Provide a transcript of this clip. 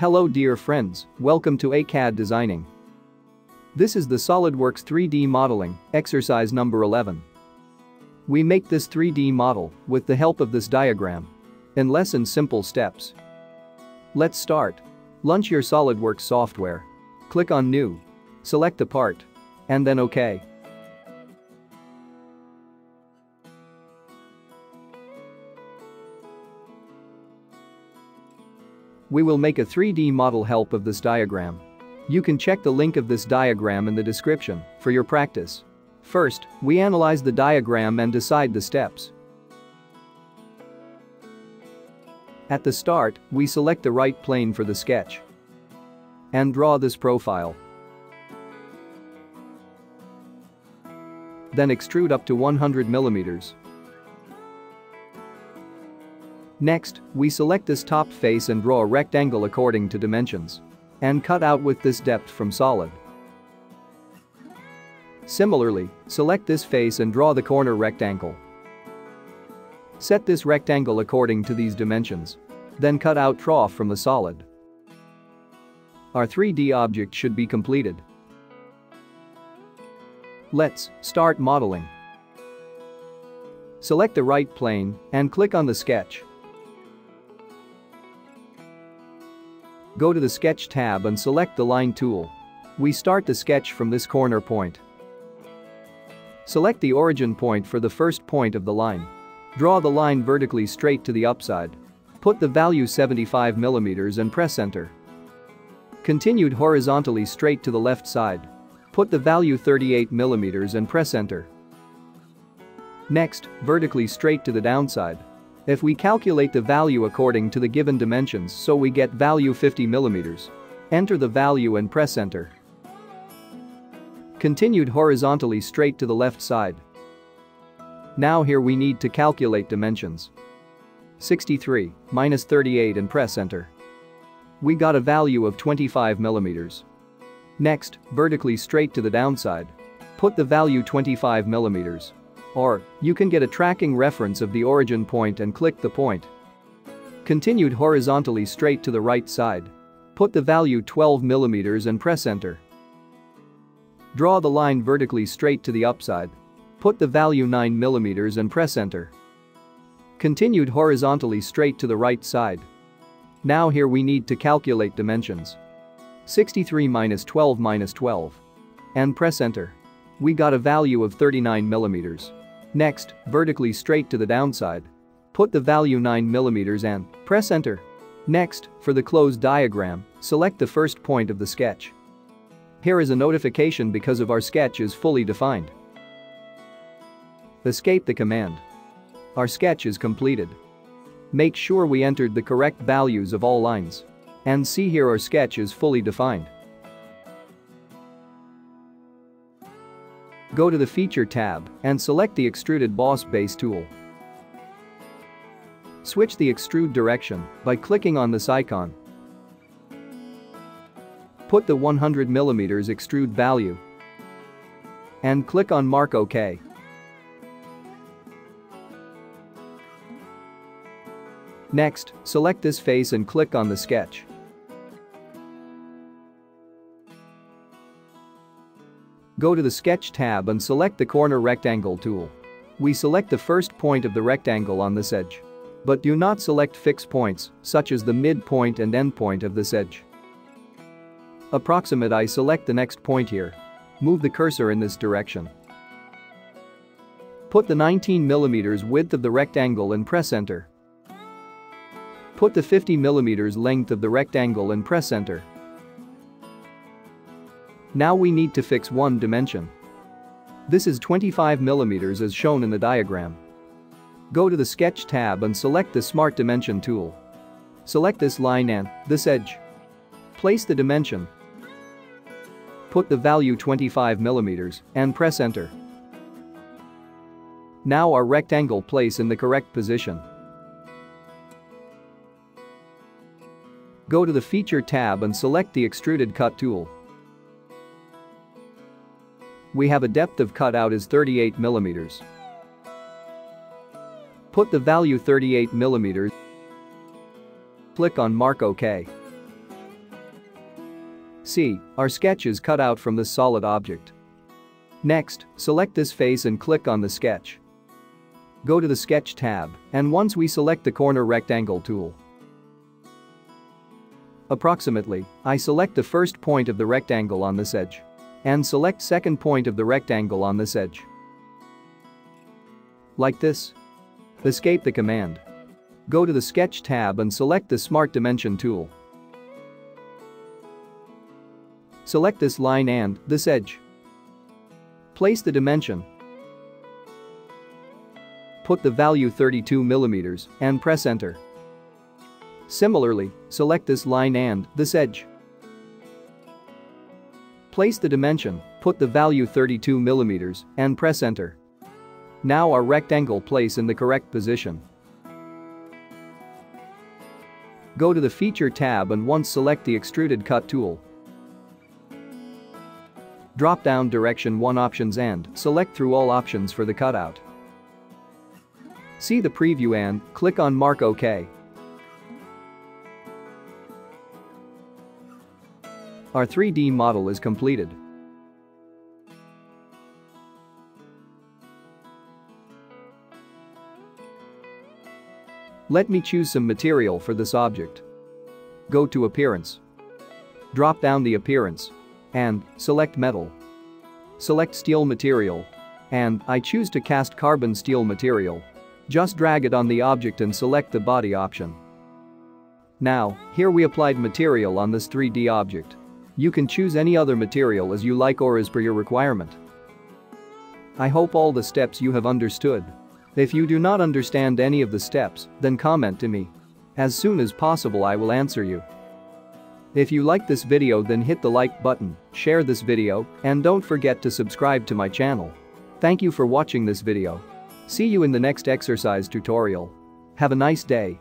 Hello dear friends, welcome to ACAD Designing. This is the SOLIDWORKS 3D modeling, exercise number 11. We make this 3D model with the help of this diagram. In less simple steps. Let's start. Launch your SOLIDWORKS software. Click on New. Select the part. And then OK. We will make a 3D model help of this diagram. You can check the link of this diagram in the description for your practice. First, we analyze the diagram and decide the steps. At the start, we select the right plane for the sketch and draw this profile. Then extrude up to 100 millimeters. Next, we select this top face and draw a rectangle according to dimensions. And cut out with this depth from solid. Similarly, select this face and draw the corner rectangle. Set this rectangle according to these dimensions. Then cut out trough from the solid. Our 3D object should be completed. Let's start modeling. Select the right plane and click on the sketch. Go to the Sketch tab and select the Line tool. We start the sketch from this corner point. Select the origin point for the first point of the line. Draw the line vertically straight to the upside. Put the value 75 mm and press enter. Continued horizontally straight to the left side. Put the value 38 mm and press enter. Next, vertically straight to the downside. If we calculate the value according to the given dimensions so we get value 50 mm. Enter the value and press enter. Continued horizontally straight to the left side. Now here we need to calculate dimensions. 63 minus 38 and press enter. We got a value of 25 millimeters. Next, vertically straight to the downside. Put the value 25 millimeters. Or, you can get a tracking reference of the origin point and click the point. Continued horizontally straight to the right side. Put the value 12 mm and press enter. Draw the line vertically straight to the upside. Put the value 9 mm and press enter. Continued horizontally straight to the right side. Now here we need to calculate dimensions. 63 minus 12 minus 12. And press enter. We got a value of 39 millimeters. Next, vertically straight to the downside. Put the value 9mm and press enter. Next, for the closed diagram, select the first point of the sketch. Here is a notification because of our sketch is fully defined. Escape the command. Our sketch is completed. Make sure we entered the correct values of all lines. And see here our sketch is fully defined. Go to the Feature tab and select the Extruded Boss Base tool. Switch the extrude direction by clicking on this icon. Put the 100mm extrude value and click on Mark OK. Next, select this face and click on the sketch. Go to the Sketch tab and select the Corner Rectangle tool. We select the first point of the rectangle on this edge. But do not select fixed points, such as the midpoint and endpoint of this edge. Approximate I select the next point here. Move the cursor in this direction. Put the 19 mm width of the rectangle and press enter. Put the 50 mm length of the rectangle and press enter. Now we need to fix one dimension. This is 25 millimeters as shown in the diagram. Go to the Sketch tab and select the Smart Dimension tool. Select this line and this edge. Place the dimension. Put the value 25 millimeters and press enter. Now our rectangle place in the correct position. Go to the Feature tab and select the Extruded Cut tool. We have a depth of cutout is 38 millimeters. Put the value 38 millimeters. Click on Mark OK. See, our sketch is cut out from this solid object. Next, select this face and click on the sketch. Go to the Sketch tab, and once we select the corner rectangle tool. Approximately, I select the first point of the rectangle on this edge. And select second point of the rectangle on this edge. Like this. Escape the command. Go to the Sketch tab and select the Smart Dimension tool. Select this line and this edge. Place the dimension. Put the value 32 mm and press enter. Similarly, select this line and this edge. Place the dimension, put the value 32 mm and press enter. Now our rectangle place in the correct position. Go to the Feature tab and once select the Extruded Cut tool. Drop down Direction 1 options and select through all options for the cutout. See the preview and click on Mark OK. Our 3D model is completed. Let me choose some material for this object. Go to Appearance. Drop down the Appearance. And select Metal. Select Steel Material. And I choose to cast carbon steel material. Just drag it on the object and select the body option. Now, here we applied material on this 3D object. You can choose any other material as you like or as per your requirement. I hope all the steps you have understood. If you do not understand any of the steps, then comment to me. As soon as possible I will answer you. If you like this video then hit the like button, share this video, and don't forget to subscribe to my channel. Thank you for watching this video. See you in the next exercise tutorial. Have a nice day.